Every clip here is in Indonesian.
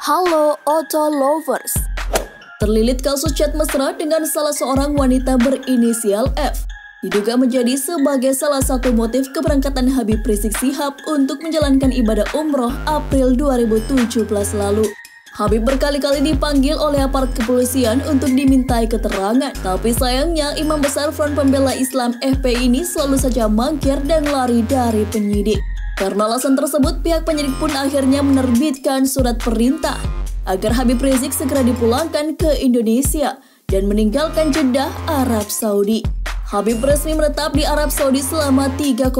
Halo Auto Lovers Terlilit kasus chat mesra dengan salah seorang wanita berinisial F Diduga menjadi sebagai salah satu motif keberangkatan Habib Rizik Sihab untuk menjalankan ibadah umroh April 2017 lalu. Habib berkali-kali dipanggil oleh aparat kepolisian untuk dimintai keterangan. Tapi sayangnya Imam Besar Front Pembela Islam FP ini selalu saja mangkir dan lari dari penyidik. Karena alasan tersebut, pihak penyidik pun akhirnya menerbitkan surat perintah agar Habib Rizik segera dipulangkan ke Indonesia dan meninggalkan Jeddah, Arab Saudi. Habib resmi menetap di Arab Saudi selama 3,5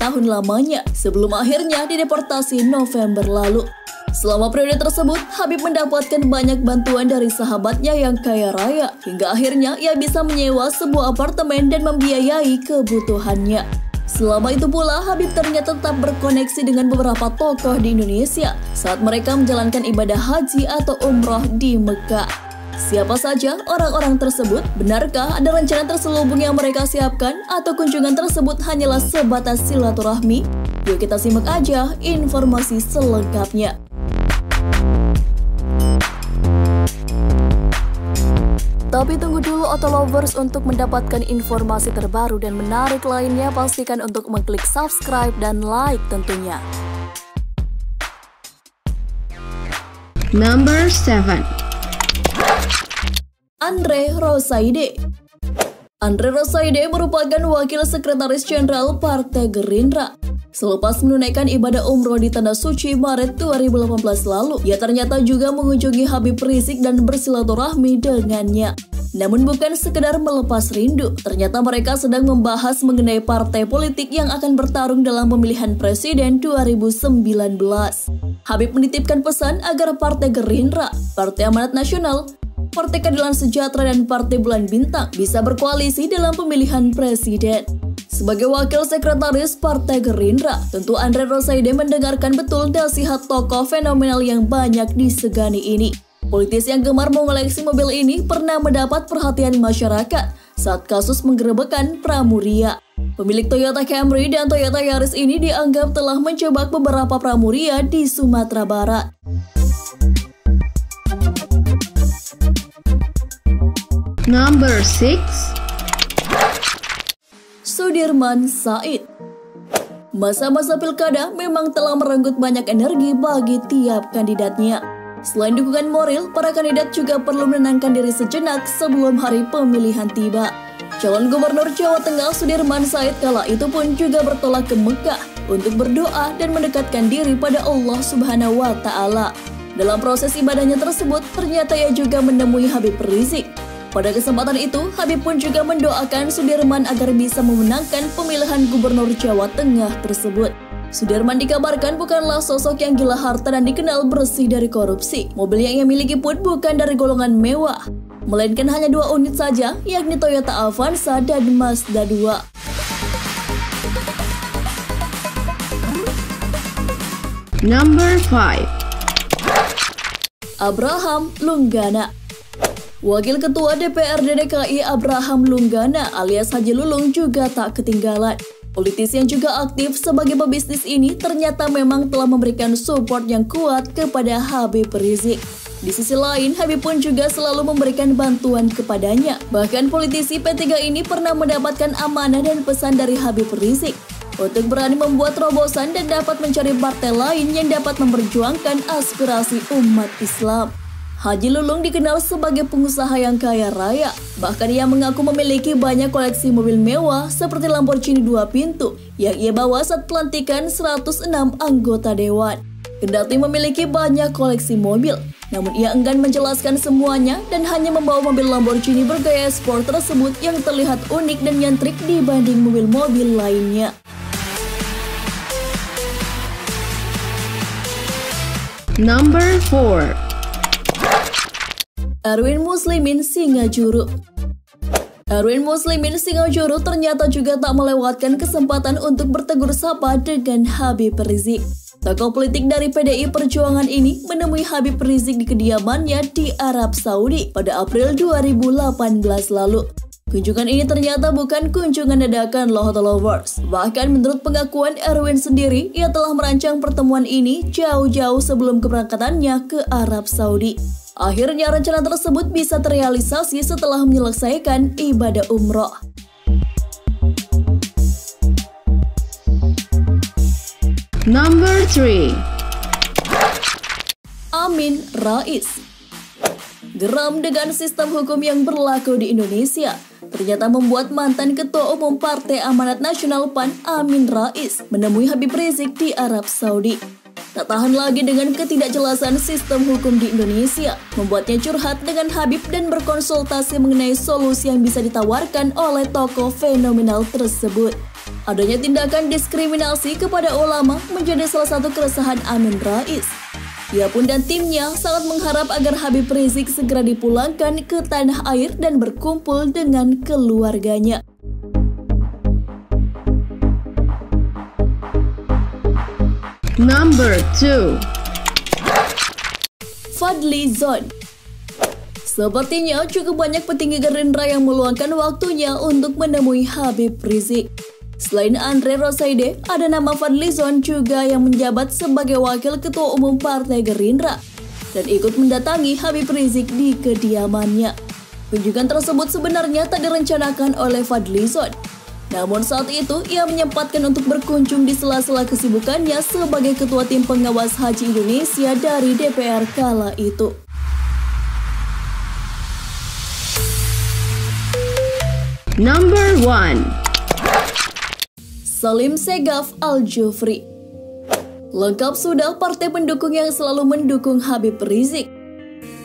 tahun lamanya sebelum akhirnya dideportasi November lalu. Selama periode tersebut, Habib mendapatkan banyak bantuan dari sahabatnya yang kaya raya, hingga akhirnya ia bisa menyewa sebuah apartemen dan membiayai kebutuhannya. Selama itu pula, Habib ternyata tetap berkoneksi dengan beberapa tokoh di Indonesia saat mereka menjalankan ibadah haji atau umroh di Mekah. Siapa saja orang-orang tersebut? Benarkah ada rencana terselubung yang mereka siapkan atau kunjungan tersebut hanyalah sebatas silaturahmi? Yuk kita simak aja informasi selengkapnya. Tapi tunggu dulu Auto Lovers untuk mendapatkan informasi terbaru dan menarik lainnya pastikan untuk mengklik subscribe dan like tentunya. Number 7 Andre Rosaide Andre Rosaide merupakan Wakil Sekretaris Jenderal Partai Gerindra. Selepas menunaikan ibadah umroh di Tanah Suci Maret 2018 lalu, ia ternyata juga mengunjungi Habib Rizik dan bersilaturahmi dengannya. Namun bukan sekedar melepas rindu, ternyata mereka sedang membahas mengenai partai politik yang akan bertarung dalam pemilihan presiden 2019. Habib menitipkan pesan agar Partai Gerindra, Partai Amanat Nasional, Partai Keadilan Sejahtera dan Partai Bulan Bintang bisa berkoalisi dalam pemilihan presiden. Sebagai wakil sekretaris Partai Gerindra, tentu Andre Rosaide mendengarkan betul nasihat tokoh fenomenal yang banyak disegani ini. Politis yang gemar mengoleksi mobil ini pernah mendapat perhatian masyarakat saat kasus menggerebekkan Pramuria. Pemilik Toyota Camry dan Toyota Yaris ini dianggap telah mencoba beberapa Pramuria di Sumatera Barat. Number 6 Sudirman Said. Masa-masa pilkada memang telah merenggut banyak energi bagi tiap kandidatnya. Selain dukungan moral, para kandidat juga perlu menenangkan diri sejenak sebelum hari pemilihan tiba. Calon Gubernur Jawa Tengah Sudirman Said kala itu pun juga bertolak ke Mekah untuk berdoa dan mendekatkan diri pada Allah Subhanahu wa taala. Dalam proses ibadahnya tersebut, ternyata ia juga menemui Habib Rizik pada kesempatan itu, Habib pun juga mendoakan Sudirman agar bisa memenangkan pemilihan gubernur Jawa Tengah tersebut. Sudirman dikabarkan bukanlah sosok yang gila harta dan dikenal bersih dari korupsi. Mobil yang ia miliki pun bukan dari golongan mewah, melainkan hanya dua unit saja, yakni Toyota Avanza dan Mazda 2. Number 5 Abraham Lunggana Wakil Ketua DPRD DKI Abraham Lunggana alias Haji Lulung juga tak ketinggalan. Politisi yang juga aktif sebagai pebisnis ini ternyata memang telah memberikan support yang kuat kepada Habib Rizik. Di sisi lain, Habib pun juga selalu memberikan bantuan kepadanya. Bahkan politisi P3 ini pernah mendapatkan amanah dan pesan dari Habib Rizik untuk berani membuat terobosan dan dapat mencari partai lain yang dapat memperjuangkan aspirasi umat Islam. Haji Lulung dikenal sebagai pengusaha yang kaya raya. Bahkan ia mengaku memiliki banyak koleksi mobil mewah seperti Lamborghini dua pintu yang ia bawa saat pelantikan 106 anggota dewan. Kendati memiliki banyak koleksi mobil, namun ia enggan menjelaskan semuanya dan hanya membawa mobil Lamborghini bergaya sport tersebut yang terlihat unik dan nyentrik dibanding mobil-mobil lainnya. Number 4 Erwin Muslimin Singajuru Erwin Muslimin Singajuru ternyata juga tak melewatkan kesempatan untuk bertegur sapa dengan Habib Rizik. Tokoh politik dari PDI Perjuangan ini menemui Habib Rizik di kediamannya di Arab Saudi pada April 2018 lalu. Kunjungan ini ternyata bukan kunjungan dadakan loh lovers. Bahkan menurut pengakuan Erwin sendiri, ia telah merancang pertemuan ini jauh-jauh sebelum keberangkatannya ke Arab Saudi. Akhirnya rencana tersebut bisa terrealisasi setelah menyelesaikan ibadah umroh. Number 3 Amin Rais Geram dengan sistem hukum yang berlaku di Indonesia, ternyata membuat mantan Ketua Umum Partai Amanat Nasional PAN Amin Rais menemui Habib Rizik di Arab Saudi. Tak tahan lagi dengan ketidakjelasan sistem hukum di Indonesia, membuatnya curhat dengan Habib dan berkonsultasi mengenai solusi yang bisa ditawarkan oleh tokoh fenomenal tersebut. Adanya tindakan diskriminasi kepada ulama menjadi salah satu keresahan Amin Rais. Ia pun dan timnya sangat mengharap agar Habib Rizik segera dipulangkan ke tanah air dan berkumpul dengan keluarganya. Number 2 Fadli Zon Sepertinya cukup banyak petinggi Gerindra yang meluangkan waktunya untuk menemui Habib Rizik. Selain Andre Rosaide, ada nama Fadlizon juga yang menjabat sebagai wakil ketua umum Partai Gerindra dan ikut mendatangi Habib Rizik di kediamannya. Kunjungan tersebut sebenarnya tak direncanakan oleh Fadlizon. Namun saat itu ia menyempatkan untuk berkunjung di sela-sela kesibukannya sebagai ketua tim pengawas haji Indonesia dari DPR kala itu. Number 1 Salim Segaf Al-Jufri. Lengkap sudah partai pendukung yang selalu mendukung Habib Rizik.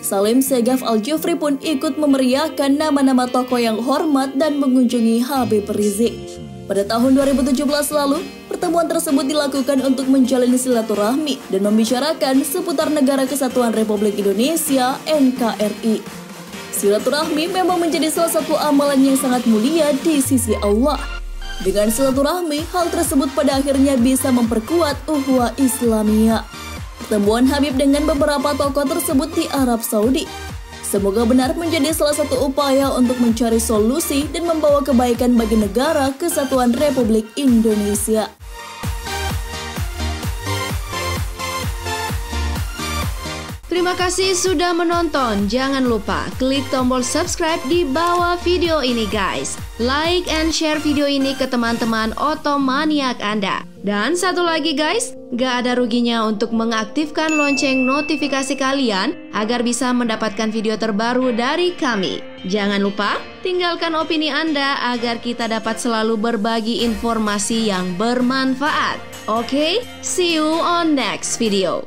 Salim Segaf Al-Jufri pun ikut memeriahkan nama-nama tokoh yang hormat dan mengunjungi Habib Rizik. Pada tahun 2017 lalu, pertemuan tersebut dilakukan untuk menjalin silaturahmi dan membicarakan seputar Negara Kesatuan Republik Indonesia NKRI. Silaturahmi memang menjadi salah satu amalan yang sangat mulia di sisi Allah. Dengan silaturahmi, hal tersebut pada akhirnya bisa memperkuat uhwa Islamia. Pertemuan Habib dengan beberapa tokoh tersebut di Arab Saudi. Semoga benar menjadi salah satu upaya untuk mencari solusi dan membawa kebaikan bagi negara kesatuan Republik Indonesia. Terima kasih sudah menonton. Jangan lupa klik tombol subscribe di bawah video ini guys. Like and share video ini ke teman-teman otomaniak Anda. Dan satu lagi guys, gak ada ruginya untuk mengaktifkan lonceng notifikasi kalian agar bisa mendapatkan video terbaru dari kami. Jangan lupa tinggalkan opini Anda agar kita dapat selalu berbagi informasi yang bermanfaat. Oke, okay? see you on next video.